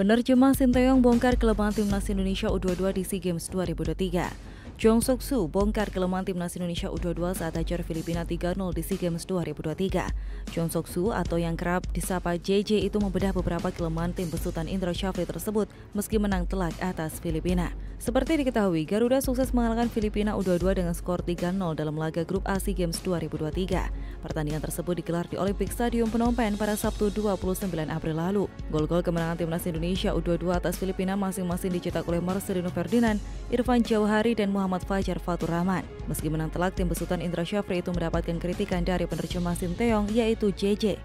Penerjemah Sinteyong bongkar kelemahan timnas Indonesia U22 di SEA Games 2023. Jong Sok Su bongkar kelemahan timnas Indonesia U22 saat ajar Filipina 3-0 di SEA Games 2023. Jong Sok Su atau yang kerap disapa JJ itu membedah beberapa kelemahan tim besutan Indra Syafri tersebut meski menang telak atas Filipina. Seperti diketahui, Garuda sukses mengalahkan Filipina U22 dengan skor 3-0 dalam laga grup A SEA Games 2023. Pertandingan tersebut digelar di Olympic Stadium Phnom Penh pada Sabtu 29 April lalu. Gol-gol kemenangan timnas Indonesia U22 atas Filipina masing-masing dicetak oleh Marcelino Ferdinand, Irfan Jauhari, dan Muhammad Fajar Fatur Rahman. Meski menang telak, tim besutan Indra Syafri itu mendapatkan kritikan dari penerjemah Sinteyong yaitu JJ.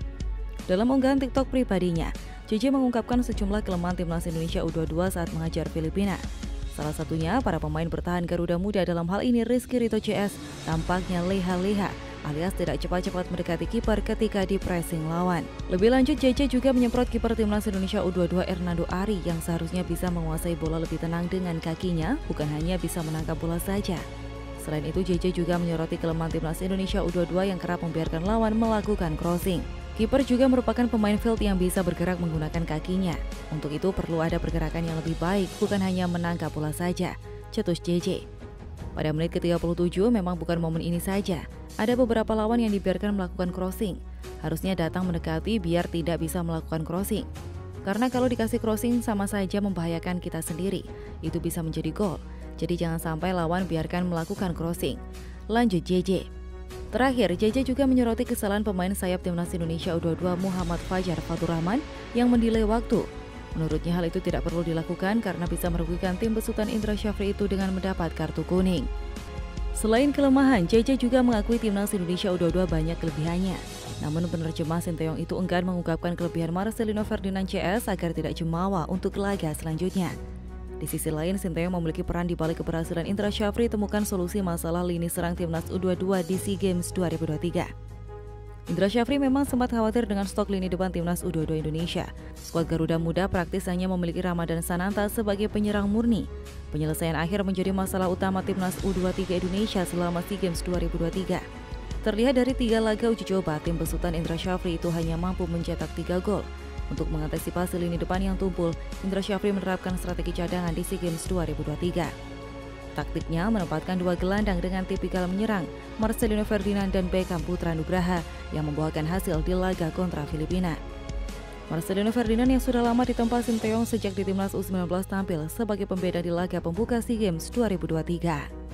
Dalam unggahan TikTok pribadinya, JJ mengungkapkan sejumlah kelemahan timnas Indonesia U22 saat mengajar Filipina. Salah satunya, para pemain bertahan Garuda Muda dalam hal ini Rizky Rito CS tampaknya leha-leha alias tidak cepat-cepat mendekati kiper ketika di pressing lawan. Lebih lanjut, JJ juga menyemprot kiper timnas Indonesia U22 Hernando Ari yang seharusnya bisa menguasai bola lebih tenang dengan kakinya, bukan hanya bisa menangkap bola saja. Selain itu, JJ juga menyoroti kelemahan timnas Indonesia U22 yang kerap membiarkan lawan melakukan crossing. Kiper juga merupakan pemain field yang bisa bergerak menggunakan kakinya. Untuk itu perlu ada pergerakan yang lebih baik, bukan hanya menangkap bola saja. Cetus JJ. Pada menit ke-37 memang bukan momen ini saja. Ada beberapa lawan yang dibiarkan melakukan crossing. Harusnya datang mendekati biar tidak bisa melakukan crossing. Karena kalau dikasih crossing sama saja membahayakan kita sendiri. Itu bisa menjadi gol. Jadi jangan sampai lawan biarkan melakukan crossing. Lanjut JJ. Terakhir, JJ juga menyoroti kesalahan pemain sayap timnas Indonesia U22 Muhammad Fajar Fatur Rahman yang mendilai waktu. Menurutnya hal itu tidak perlu dilakukan karena bisa merugikan tim besutan Indra Syafri itu dengan mendapat kartu kuning. Selain kelemahan, JJ juga mengakui timnas Indonesia U22 banyak kelebihannya. Namun penerjemah Sinteyong itu enggan mengungkapkan kelebihan Marcelino Ferdinand CS agar tidak jemawa untuk laga selanjutnya. Di sisi lain, Sinteyong memiliki peran di balik keberhasilan Indra Syafri temukan solusi masalah lini serang timnas U22 di SEA Games 2023. Indra Syafri memang sempat khawatir dengan stok lini depan timnas U22 Indonesia. Skuad Garuda Muda praktis hanya memiliki Ramadan Sananta sebagai penyerang murni. Penyelesaian akhir menjadi masalah utama timnas U23 Indonesia selama SEA Games 2023. Terlihat dari tiga laga uji coba, tim besutan Indra Syafri itu hanya mampu mencetak tiga gol. Untuk mengantisipasi lini depan yang tumpul, Indra Syafri menerapkan strategi cadangan di SEA Games 2023. Taktiknya menempatkan dua gelandang dengan tipikal menyerang, Marcelino Ferdinand dan Beckham Putra Nugraha yang membawakan hasil di laga kontra Filipina. Marcelino Ferdinand yang sudah lama ditempa Sinteyong sejak di timnas U19 tampil sebagai pembeda di laga pembuka SEA Games 2023.